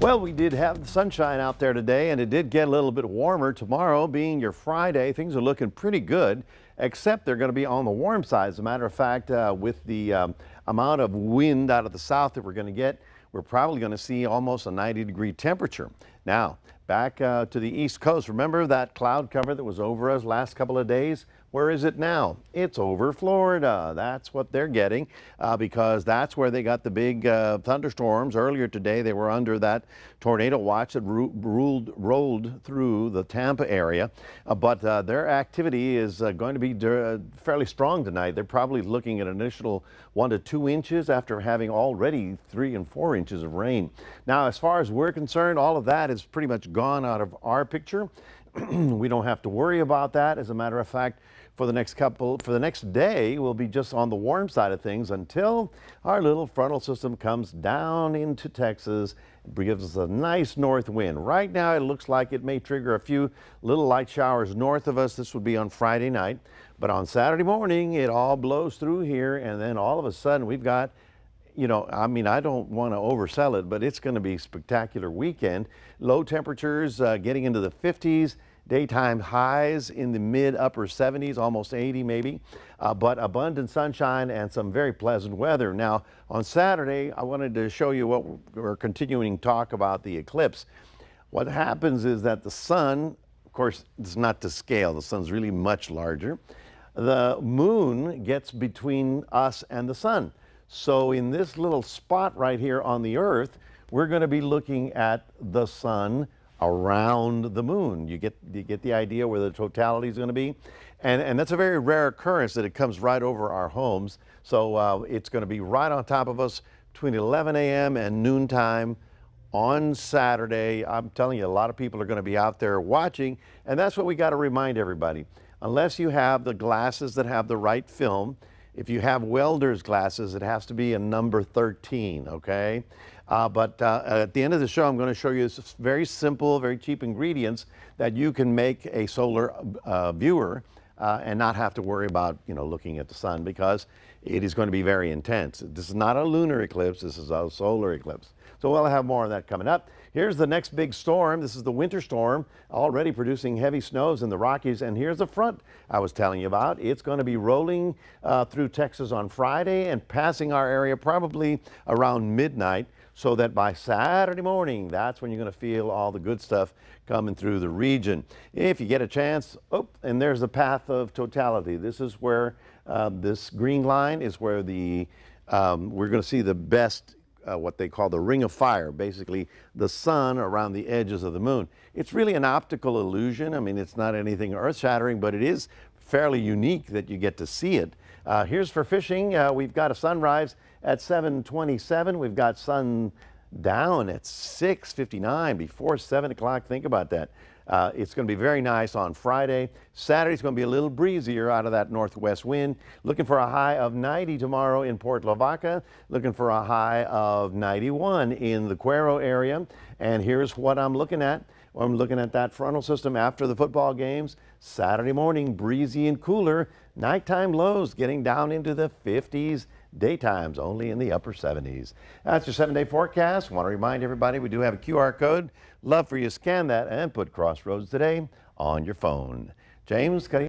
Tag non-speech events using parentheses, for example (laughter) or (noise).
Well, we did have the sunshine out there today, and it did get a little bit warmer. Tomorrow, being your Friday, things are looking pretty good, except they're going to be on the warm side. As a matter of fact, uh, with the um, amount of wind out of the south that we're going to get, we're probably going to see almost a 90 degree temperature. Now, back uh, to the east coast, remember that cloud cover that was over us last couple of days? Where is it now? It's over Florida. That's what they're getting uh, because that's where they got the big uh, thunderstorms. Earlier today, they were under that tornado watch that ruled, rolled through the Tampa area. Uh, but uh, their activity is uh, going to be uh, fairly strong tonight. They're probably looking at an initial one to two inches after having already three and four inches of rain. Now, as far as we're concerned, all of that is pretty much gone out of our picture. (clears throat) we don't have to worry about that. As a matter of fact, for the next couple, for the next day, we'll be just on the warm side of things until our little frontal system comes down into Texas gives us a nice north wind. Right now, it looks like it may trigger a few little light showers north of us. This would be on Friday night. But on Saturday morning, it all blows through here, and then all of a sudden, we've got you know, I mean, I don't want to oversell it, but it's going to be spectacular weekend. Low temperatures uh, getting into the 50s. Daytime highs in the mid upper 70s, almost 80 maybe, uh, but abundant sunshine and some very pleasant weather. Now, on Saturday, I wanted to show you what we're continuing to talk about the eclipse. What happens is that the sun, of course, it's not to scale, the sun's really much larger. The moon gets between us and the sun. So in this little spot right here on the earth, we're going to be looking at the sun around the moon. You get, you get the idea where the totality is going to be. And, and that's a very rare occurrence that it comes right over our homes. So uh, it's going to be right on top of us between 11 a.m. and noontime on Saturday. I'm telling you, a lot of people are going to be out there watching. And that's what we got to remind everybody. Unless you have the glasses that have the right film, if you have welder's glasses, it has to be a number 13, okay? Uh, but uh, at the end of the show, I'm going to show you very simple, very cheap ingredients that you can make a solar uh, viewer uh, and not have to worry about, you know, looking at the sun because it is going to be very intense. This is not a lunar eclipse. This is a solar eclipse. So we'll have more of that coming up. Here's the next big storm. This is the winter storm, already producing heavy snows in the Rockies. And here's the front I was telling you about. It's going to be rolling uh, through Texas on Friday and passing our area probably around midnight so that by Saturday morning, that's when you're going to feel all the good stuff coming through the region. If you get a chance, oh, and there's the path of totality. This is where uh, this green line is where the um, we're going to see the best uh, what they call the ring of fire, basically the sun around the edges of the moon. It's really an optical illusion. I mean, it's not anything earth-shattering, but it is fairly unique that you get to see it. Uh, here's for fishing. Uh, we've got a sunrise at 727. We've got sun down at 659 before 7 o'clock. Think about that. Uh, it's going to be very nice on Friday. Saturday's going to be a little breezier out of that northwest wind. Looking for a high of 90 tomorrow in Port Lavaca. Looking for a high of 91 in the Cuero area. And here's what I'm looking at. I'm looking at that frontal system after the football games. Saturday morning, breezy and cooler. Nighttime lows getting down into the 50s. Daytimes only in the upper 70s. That's your seven day forecast. Want to remind everybody we do have a QR code. Love for you to scan that and put Crossroads today on your phone. James,